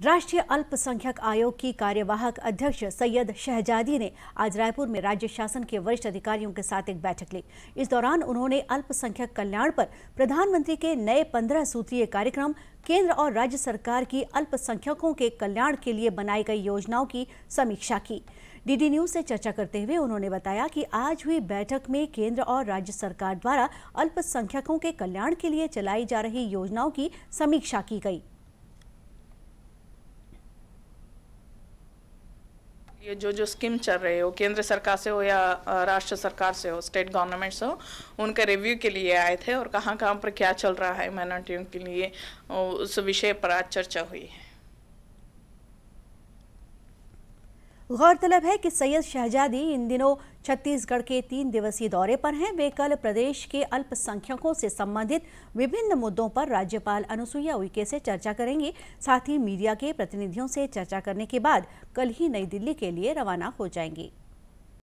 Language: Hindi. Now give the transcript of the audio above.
राष्ट्रीय अल्पसंख्यक आयोग की कार्यवाहक अध्यक्ष सैयद शहजादी ने आज रायपुर में राज्य शासन के वरिष्ठ अधिकारियों के साथ एक बैठक ली। इस दौरान उन्होंने अल्पसंख्यक कल्याण पर प्रधानमंत्री के नए पंद्रह सूत्रीय कार्यक्रम, केंद्र और राज्य सरकार की अल्पसंख्यकों के कल्याण के लिए बनाई गई योजनाओं की समीक्षा की। डीडी न्यूज़ से चर्चा करते हुए उन्होंने बताया कि आज हुई बैठक में केंद्र और राज्य सरकार द्वारा अल्पसंख्यकों के कल्याण के लिए चलाई जा रही योजनाओं की समीक्षा की गई। ये जो जो स्कीम चल रहे हो केंद्र सरकार से हो या राष्ट्र सरकार से हो, स्टेट गवर्नमेंट से हो, उनके रिव्यू के लिए आए थे और कहाँ कहाँ पर क्या चल रहा है माइनॉरिटियों के लिए उस विषय पर आज चर्चा हुई है। गौरतलब है कि सैयद शहजादी इन दिनों छत्तीसगढ़ के तीन दिवसीय दौरे पर हैं। वे कल प्रदेश के अल्पसंख्यकों से संबंधित विभिन्न मुद्दों पर राज्यपाल अनुसुईया उइके से चर्चा करेंगी। साथ ही मीडिया के प्रतिनिधियों से चर्चा करने के बाद कल ही नई दिल्ली के लिए रवाना हो जाएँगी।